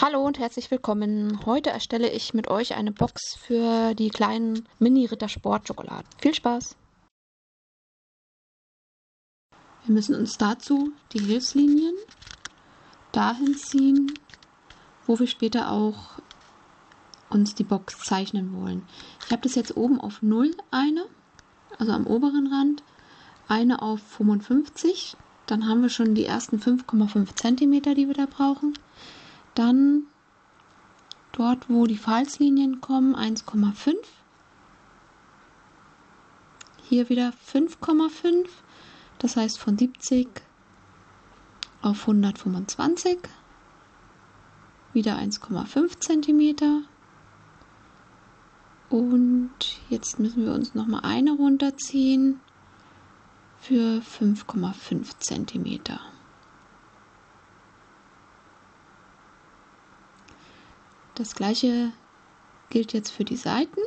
Hallo und herzlich willkommen. Heute erstelle ich mit euch eine Box für die kleinen Mini-Ritter-Sport-Schokoladen. Viel Spaß! Wir müssen uns dazu die Hilfslinien dahin ziehen, wo wir später auch uns die Box zeichnen wollen. Ich habe das jetzt oben auf 0 eine, also am oberen Rand, eine auf 55. Dann haben wir schon die ersten 5,5 cm, die wir da brauchen. Dann dort, wo die Falzlinien kommen, 1,5. Hier wieder 5,5. Das heißt von 70 auf 125. Wieder 1,5 cm. Und jetzt müssen wir uns noch mal eine runterziehen für 5,5 cm. Das gleiche gilt jetzt für die Seiten.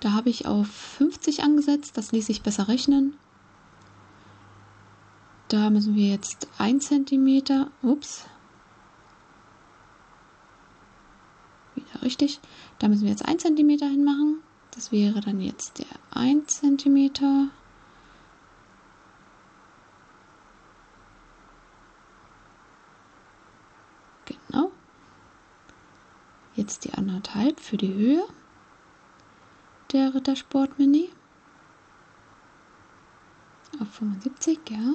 Da habe ich auf 50 angesetzt, das ließ sich besser rechnen. Da müssen wir jetzt 1 cm, ups, wieder richtig, da müssen wir jetzt 1 cm hinmachen. Das wäre dann jetzt der 1 cm. Jetzt die anderthalb für die Höhe der Rittersport Mini. Auf 75, ja.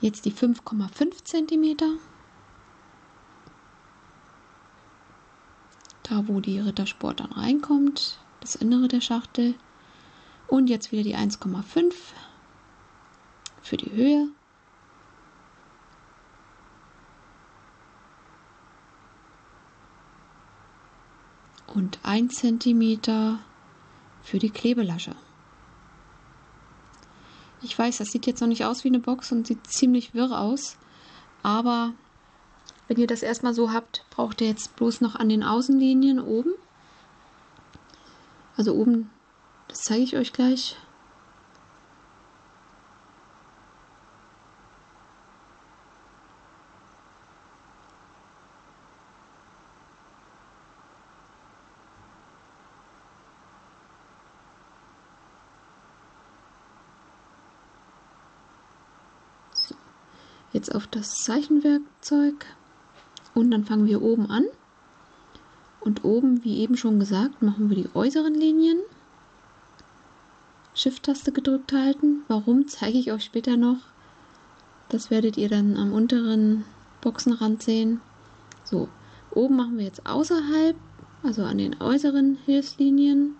Jetzt die 5,5 cm. Da, wo die Rittersport dann reinkommt, das Innere der Schachtel. Und jetzt wieder die 1,5 für die Höhe. Und 1 cm für die Klebelasche. Ich weiß, das sieht jetzt noch nicht aus wie eine Box und sieht ziemlich wirr aus, aber wenn ihr das erstmal so habt, braucht ihr jetzt bloß noch an den Außenlinien oben. Also oben, das zeige ich euch gleich. Jetzt auf das Zeichenwerkzeug und dann fangen wir oben an. Und oben, wie eben schon gesagt, machen wir die äußeren Linien. Shift-Taste gedrückt halten. Warum, zeige ich euch später noch. Das werdet ihr dann am unteren Boxenrand sehen. So, oben machen wir jetzt außerhalb, also an den äußeren Hilfslinien.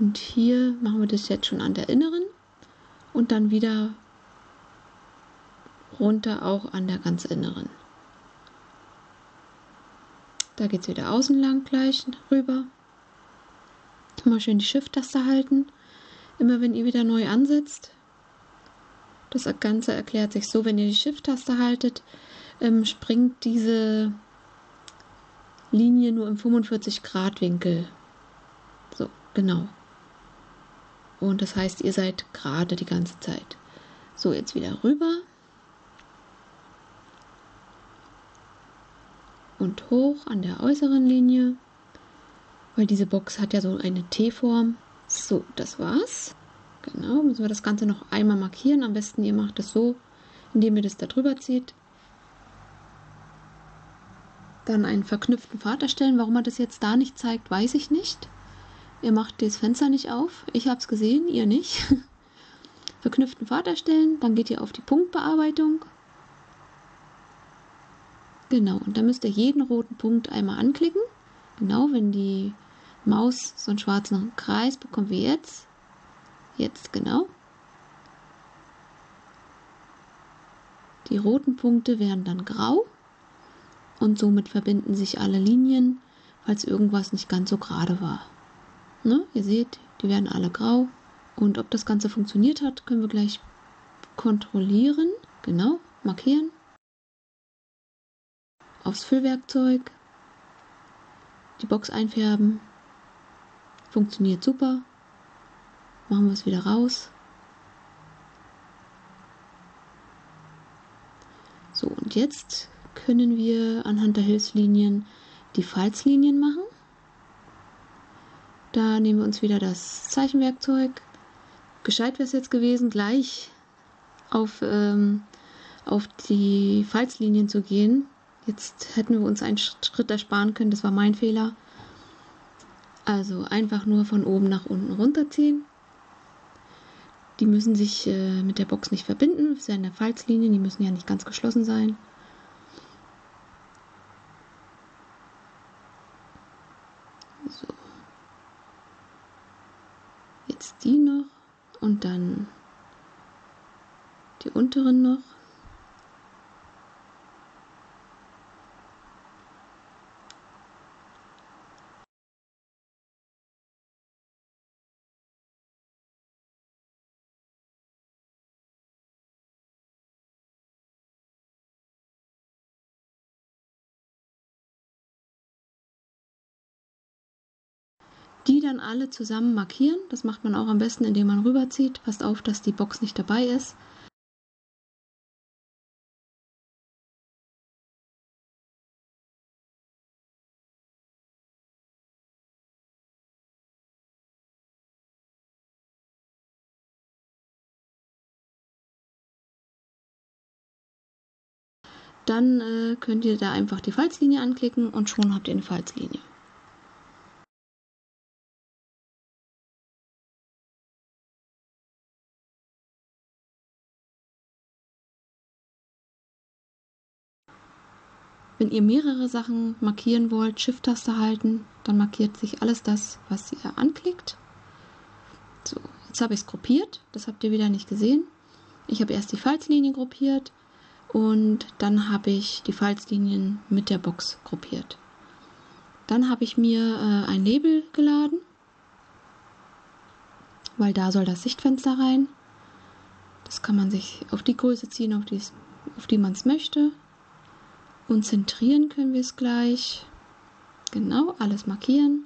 Und hier machen wir das jetzt schon an der inneren und dann wieder runter auch an der ganz inneren. Da geht es wieder außen lang gleich rüber. Immer schön die Shift-Taste halten. Immer wenn ihr wieder neu ansetzt. Das Ganze erklärt sich so, wenn ihr die Shift-Taste haltet, ähm, springt diese Linie nur im 45 Grad Winkel. So, genau. Und das heißt, ihr seid gerade die ganze Zeit. So, jetzt wieder rüber. Und hoch an der äußeren Linie. Weil diese Box hat ja so eine T-Form. So, das war's. Genau, müssen wir das Ganze noch einmal markieren. Am besten ihr macht es so, indem ihr das da drüber zieht. Dann einen verknüpften Pfad erstellen. Warum er das jetzt da nicht zeigt, weiß ich nicht. Er macht das Fenster nicht auf. Ich habe es gesehen, ihr nicht. Verknüpften Pfad erstellen, dann geht ihr auf die Punktbearbeitung. Genau, und dann müsst ihr jeden roten Punkt einmal anklicken. Genau, wenn die Maus so einen schwarzen Kreis bekommt wie jetzt. Jetzt genau. Die roten Punkte werden dann grau und somit verbinden sich alle Linien, falls irgendwas nicht ganz so gerade war. Ne? Ihr seht, die werden alle grau. Und ob das Ganze funktioniert hat, können wir gleich kontrollieren. Genau, markieren. Aufs Füllwerkzeug. Die Box einfärben. Funktioniert super. Machen wir es wieder raus. So, und jetzt können wir anhand der Hilfslinien die Falzlinien machen. Da nehmen wir uns wieder das Zeichenwerkzeug. Gescheit wäre es jetzt gewesen, gleich auf, ähm, auf die Falzlinien zu gehen. Jetzt hätten wir uns einen Schritt ersparen können, das war mein Fehler. Also einfach nur von oben nach unten runterziehen. Die müssen sich äh, mit der Box nicht verbinden, das ist ja eine Falzlinie, die müssen ja nicht ganz geschlossen sein. Jetzt die noch und dann die unteren noch. Die dann alle zusammen markieren. Das macht man auch am besten, indem man rüberzieht. Passt auf, dass die Box nicht dabei ist. Dann äh, könnt ihr da einfach die Falzlinie anklicken und schon habt ihr eine Falzlinie. Wenn ihr mehrere Sachen markieren wollt, Shift-Taste halten, dann markiert sich alles das, was ihr anklickt. So, jetzt habe ich es gruppiert, das habt ihr wieder nicht gesehen. Ich habe erst die Falzlinie gruppiert und dann habe ich die Falzlinien mit der Box gruppiert. Dann habe ich mir äh, ein Label geladen, weil da soll das Sichtfenster rein. Das kann man sich auf die Größe ziehen, auf auf die man es möchte. Und zentrieren können wir es gleich. Genau, alles markieren.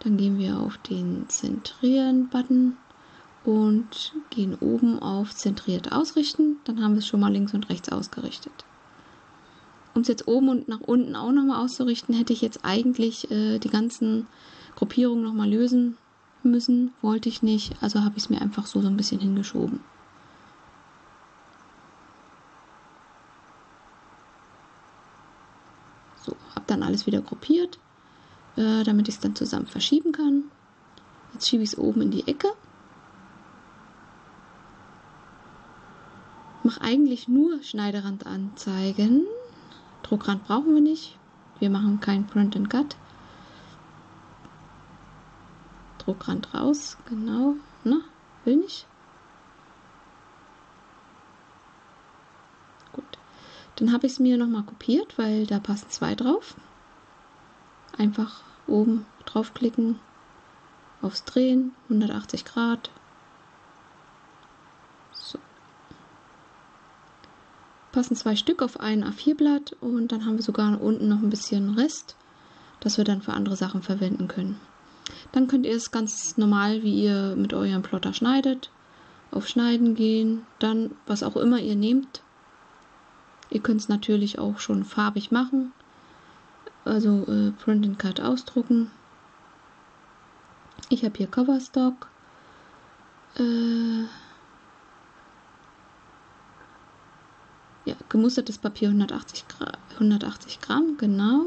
Dann gehen wir auf den Zentrieren-Button und gehen oben auf Zentriert ausrichten. Dann haben wir es schon mal links und rechts ausgerichtet. Um es jetzt oben und nach unten auch nochmal auszurichten, hätte ich jetzt eigentlich äh, die ganzen Gruppierungen nochmal lösen müssen. Wollte ich nicht, also habe ich es mir einfach so, so ein bisschen hingeschoben. dann alles wieder gruppiert, äh, damit ich es dann zusammen verschieben kann. Jetzt schiebe ich es oben in die Ecke. Mache eigentlich nur Schneiderand anzeigen. Druckrand brauchen wir nicht. Wir machen kein Print and Cut. Druckrand raus, genau. Na, will nicht. Dann habe ich es mir nochmal kopiert, weil da passen zwei drauf. Einfach oben draufklicken, aufs Drehen, 180 Grad. So. Passen zwei Stück auf ein A4-Blatt und dann haben wir sogar unten noch ein bisschen Rest, das wir dann für andere Sachen verwenden können. Dann könnt ihr es ganz normal, wie ihr mit eurem Plotter schneidet, auf Schneiden gehen, dann was auch immer ihr nehmt, Ihr könnt es natürlich auch schon farbig machen. Also äh, Print and Cut ausdrucken. Ich habe hier Coverstock. Äh, ja, gemustertes Papier 180 Gramm, 180 Gramm, genau.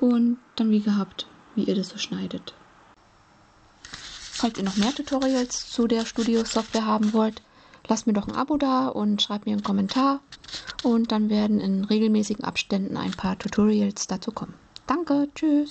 Und dann wie gehabt, wie ihr das so schneidet. Falls ihr noch mehr Tutorials zu der Studio Software haben wollt, lasst mir doch ein Abo da und schreibt mir einen Kommentar. Und dann werden in regelmäßigen Abständen ein paar Tutorials dazu kommen. Danke, tschüss.